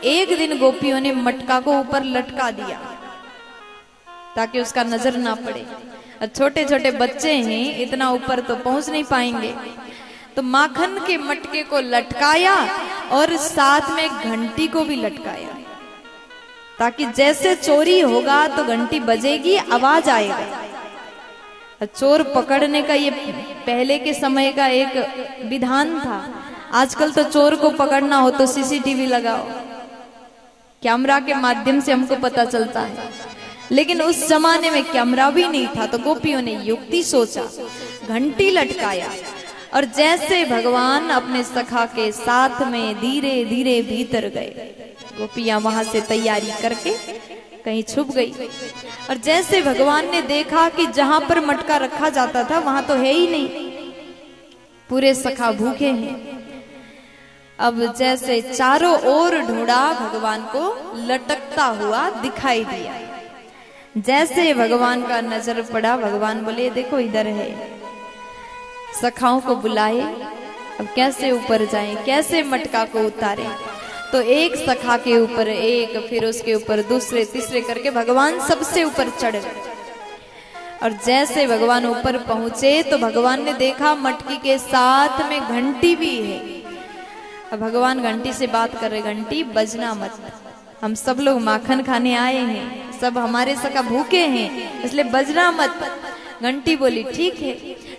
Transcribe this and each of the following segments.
एक दिन गोपियों ने मटका को ऊपर लटका दिया, ताकि उसका नज़र ना पड़े। छोटे छोटे बच्चे हैं, इतना ऊपर तो पहुँच नहीं पाएँगे। तो माखन के मटके को लटकाया और साथ में घंटी को भी लटकाया। ताकि जैसे चोरी होगा तो घंटी बजेगी, आवाज़ आएगा। चोर पकड़ने का ये पहले के समय का एक विधान था। आजकल तो चोर को पकड़ना हो तो सीसीटीवी लगाओ। कैमरा के माध्यम से हमको पता चलता है। लेकिन उस जमाने में कैमरा भी नहीं था तो गोपियों ने युक्ति सोचा, घंटी लटकाया और जैसे भगवान अपने सखा के साथ में धीरे धीरे भीतर गए, गोपियाँ वहाँ से तैयारी करके कहीं छुप गई। और जैसे भगवान ने देखा कि जहाँ पर मटका रखा जाता था, वहाँ तो है ही नहीं। पूरे सखा भूखे हैं। अब जैसे चारों ओर ढूंढा, भगवान को लटकता हुआ दिखाई दिया। जैसे भगवान का नज़र पड़ा, भगवान बोले, देखो, इधर है। सखाओं को बुलाए, अब कैसे ऊपर जाए? कैसे मटका को उतारे? तो एक सखा के ऊपर एक, फिर उसके ऊपर दूसरे, तीसरे करके भगवान सबसे ऊपर चढ़। गए और जैसे भगवान ऊपर पहुँचे तो भगवान ने देखा, मटकी के साथ में घंटी भी है। अब भगवान घंटी से बात कर रहे, घंटी, बजना मत। हम सब लोग माखन खाने आए हैं, सब हमारे सका भूखे हैं, इसलिए बजना मत। घंटी बोली, ठीक है।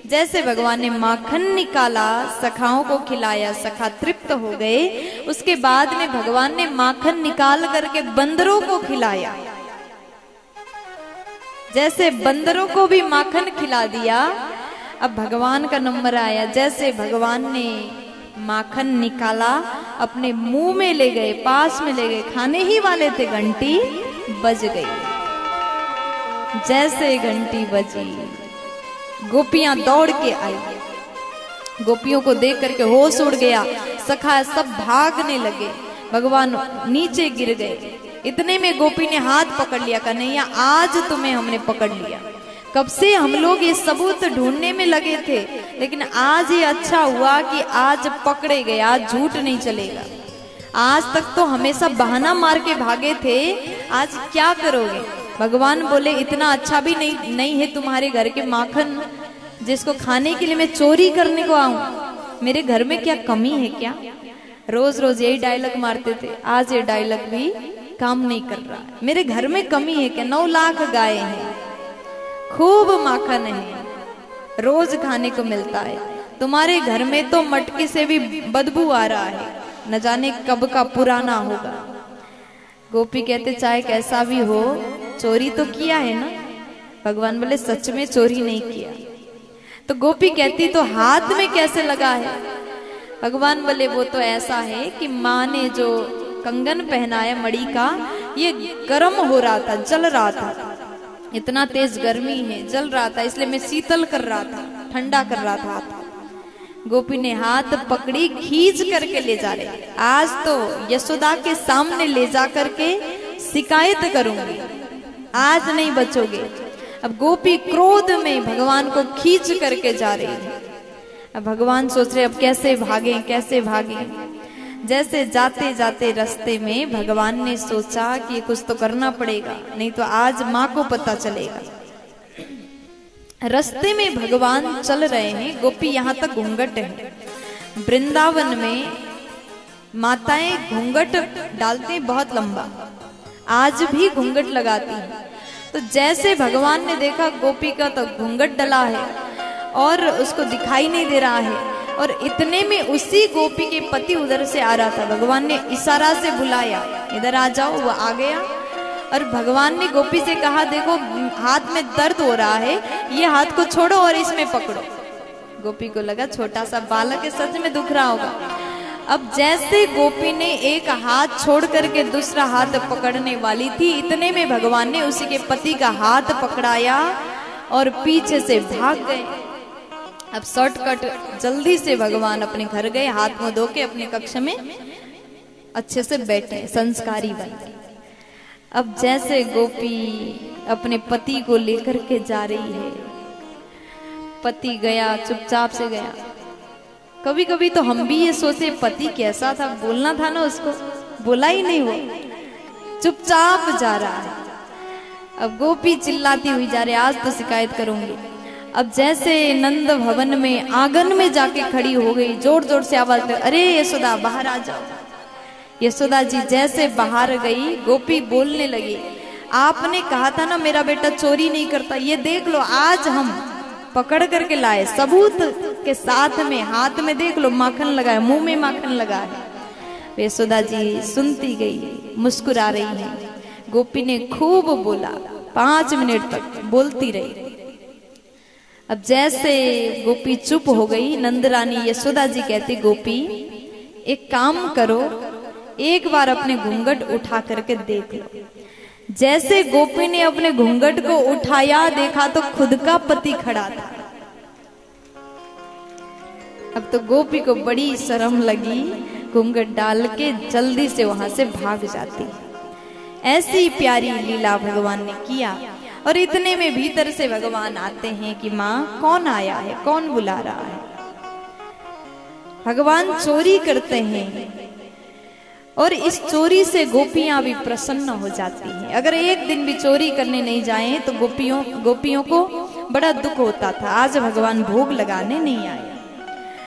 जैसे भगवान ने माखन निकाला, सखाओं को खिलाया, सखा तृप्त हो गए, उसके बाद में भगवान ने माखन निकाल करके बंदरों को खिलाया। जैसे बंदरों को भी माखन खिला दिया, अब भगवान का नंबर आया। जैसे भगवान ने माखन निकाला, अपने मुँह में ले गए, पास में ले गए, खाने ही वाले थे, घंटी बज गई। जैसे घंटी बजी, गोपियाँ दौड़ के आई। गोपियों को देख करके होश उड़ गया, सखा सब भागने लगे, भगवान नीचे गिर गए। इतने में गोपी ने हाथ पकड़ लिया, कन्हैया, आज तुम्हें हमने पकड़ लिया। कब से हम लोग ये सबूत ढूँढने में लगे थे, लेकिन आज ये अच्छा हुआ कि आज पकड़े गए, आज झूठ नहीं चलेगा। आज तक तो हमेशा बहाना मार के भागे थे, आज क्या करोगे? भगवान बोले, इतना अच्छा भी नहीं नहीं है तुम्हारे घर के माखन, जिसको खाने के लिए मैं चोरी करने को आऊँ। मेरे घर में क्या कमी है क्या? रोज रोज यही डायलॉग मारते थे। आज ये डायलॉग भी काम नहीं कर रहा मेरे घर में कमी है क्या? नौ लाख गाय हैं। खूब माखन है। रोज खाने को मिलता है। तुम्हारे घर में तो मटके से भी बदबू आ रहा है। न जाने कब का पुराना होगा। गोपी कहते चाहे कैसा भी हो, चोरी तो किया है ना? भगवान बोले, सच में चोरी नहीं किया। तो गोपी कहती तो हाथ में कैसे लगा है? भगवान बोले, वो तो ऐसा है कि माँ ने जो कंगन पहनाया मड़ी का, ये गर्म हो रहा था, जल रहा था। इतना तेज गर्मी है, जल रहा था, इसलिए मैं शीतल कर रहा था, ठंडा कर रहा था। गोपी ने हाथ पकड़ी, खींच करके ले जा रहे। आज तो यशोदा के सामने ले जा करके शिकायत करूँगी। आज नहीं बचोगे। अब गोपी क्रोध में भगवान को खींच करके जा रही है। अब भगवान सोच रहे, अब कैसे भागे कैसे भागे? जैसे जाते जाते रास्ते में भगवान ने सोचा कि कुछ तो करना पड़ेगा, नहीं तो आज माँ को पता चलेगा। रास्ते में भगवान चल रहे हैं, गोपी यहाँ तक घूंघट है। वृंदावन में माताएँ घूंघट डालते बहुत लंबा, आज भी घूंघट लगाती हैं। तो जैसे भगवान ने देखा, गोपी का तो घूंघट डला है और उसको दिखाई नहीं दे रहा है और इतने में उसी गोपी के पति उधर से आ रहा था। भगवान ने इशारा से बुलाया, इधर आ जाओ, वो आ गया। और भगवान ने गोपी से कहा, देखो, हाथ में दर्द हो रहा है, ये हाथ को छोड़ो और इसमें पकड़ो। गोपी को लगा, छोटा सा बालक है, सच में दुख रहा होगा। अब जैसे गोपी ने एक हाथ छोड़ करके दूसरा हाथ पकड़ने वाली थी, इतने में भगवान ने उसी के पति का हाथ पकड़ाया और पीछे से भाग गए। अब शॉर्टकट, जल्दी से भगवान अपने घर गए, हाथ मुँह धो के अपने कक्ष में अच्छे से बैठे, संस्कारी बन अब जैसे गोपी अपने पति को लेकर के जा रही है, पति गया, चुपचाप से गया। कभी कभी तो हम भी ये सोचे, पति कैसा था, बोलना था ना उसको, बोला ही नहीं वो। चुपचाप जा रहा है। अब गोपी चिल्लाती हुई जा रही आज तो शिकायत करूँगी। अब जैसे नंद भवन में आँगन में जाके खड़ी हो गई ज़ोर ज़ोर से आवाज़ अरे यशोदा, बाहर आ जाओ। यशोदा जी जैसे बाहर गई, गोपी बोलने लगी, आपने कहा था ना मेरा बेटा चोरी नहीं करता, ये देख लो, आज हम पकड़ करके लाए, सबूत के साथ में, हाथ में देख लो, माखन लगाए, मुँह में माखन लगा है यशोदा जी सुनती गई, मुस्कुरा रही है। गोपी ने खूब बोला, पाँच मिनट तक बोलती रही। अब जैसे गोपी चुप हो गई नंद रानी यशोदा जी कहती, गोपी, एक काम करो, एक बार अपने घूंघट उठा करके देख लो। जैसे गोपी ने अपने घूंघट को उठाया, देखा तो खुद का पति खड़ा था। अब तो गोपी को बड़ी शर्म लगी, घूंघट डाल के जल्दी से वहाँ से भाग जाती। ऐसी प्यारी लीला भगवान ने किया। और इतने में भीतर से भगवान आते हैं कि माँ, कौन आया है? कौन बुला रहा है? भगवान चोरी करते हैं और इस चोरी से गोपियाँ भी प्रसन्न हो जाती हैं। अगर एक दिन भी चोरी करने नहीं जाएँ तो गोपियों गोपियों को बड़ा दुख होता था। आज भगवान भोग लगाने नहीं आए।